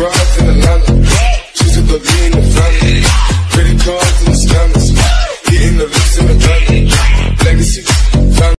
She's in Atlanta. She a lean in front